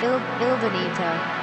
Il Ildanito.